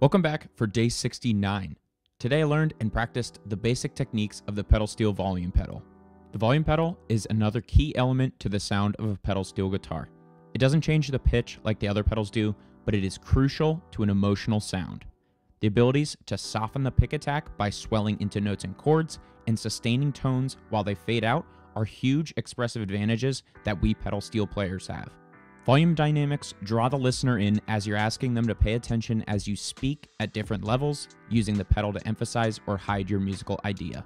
Welcome back for day 69. Today I learned and practiced the basic techniques of the pedal steel volume pedal. The volume pedal is another key element to the sound of a pedal steel guitar. It doesn't change the pitch like the other pedals do, but it is crucial to an emotional sound. The abilities to soften the pick attack by swelling into notes and chords and sustaining tones while they fade out are huge expressive advantages that we pedal steel players have. Volume dynamics draw the listener in as you're asking them to pay attention as you speak at different levels, using the pedal to emphasize or hide your musical idea.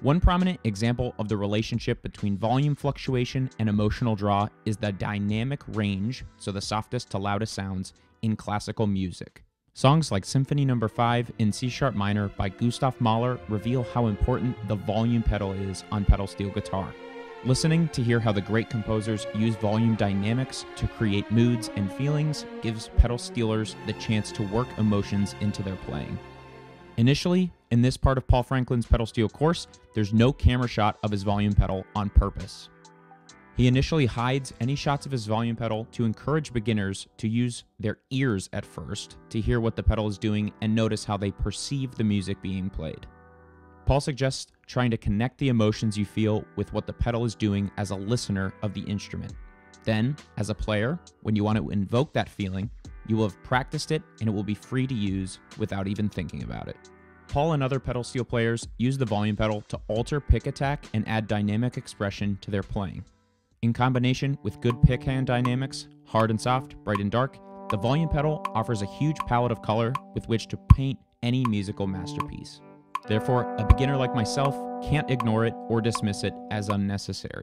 One prominent example of the relationship between volume fluctuation and emotional draw is the dynamic range, so the softest to loudest sounds, in classical music. Songs like Symphony No. 5 in C sharp minor by Gustav Mahler reveal how important the volume pedal is on pedal steel guitar. Listening to hear how the great composers use volume dynamics to create moods and feelings gives pedal steelers the chance to work emotions into their playing. Initially, in this part of Paul Franklin's pedal steel course, there's no camera shot of his volume pedal on purpose. He initially hides any shots of his volume pedal to encourage beginners to use their ears at first to hear what the pedal is doing and notice how they perceive the music being played. Paul suggests trying to connect the emotions you feel with what the pedal is doing as a listener of the instrument. Then, as a player, when you want to invoke that feeling, you will have practiced it and it will be free to use without even thinking about it. Paul and other pedal steel players use the volume pedal to alter pick attack and add dynamic expression to their playing. In combination with good pick hand dynamics, hard and soft, bright and dark, the volume pedal offers a huge palette of color with which to paint any musical masterpiece. Therefore, a beginner like myself can't ignore it or dismiss it as unnecessary.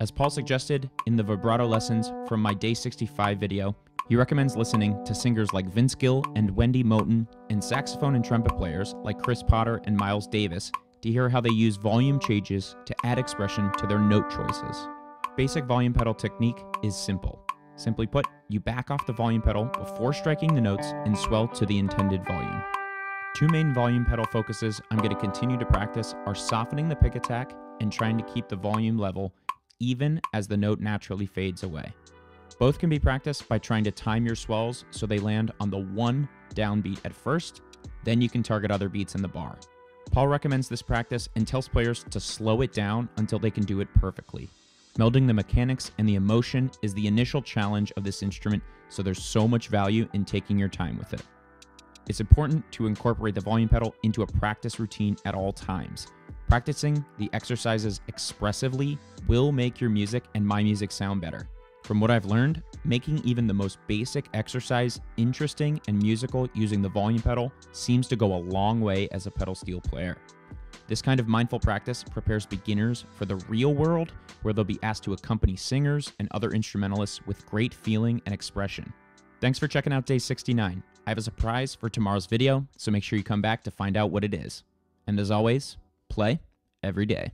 As Paul suggested in the vibrato lessons from my Day 65 video, he recommends listening to singers like Vince Gill and Wendy Moten and saxophone and trumpet players like Chris Potter and Miles Davis to hear how they use volume changes to add expression to their note choices. Basic volume pedal technique is simple. Simply put, you back off the volume pedal before striking the notes and swell to the intended volume. Two main volume pedal focuses I'm going to continue to practice are softening the pick attack and trying to keep the volume level even as the note naturally fades away. Both can be practiced by trying to time your swells so they land on the one downbeat at first, then you can target other beats in the bar. Paul recommends this practice and tells players to slow it down until they can do it perfectly. Melding the mechanics and the emotion is the initial challenge of this instrument, so there's so much value in taking your time with it. It's important to incorporate the volume pedal into a practice routine at all times. Practicing the exercises expressively will make your music and my music sound better. From what I've learned, making even the most basic exercise interesting and musical using the volume pedal seems to go a long way as a pedal steel player. This kind of mindful practice prepares beginners for the real world where they'll be asked to accompany singers and other instrumentalists with great feeling and expression. Thanks for checking out day 69. I have a surprise for tomorrow's video, so make sure you come back to find out what it is. And as always, play every day.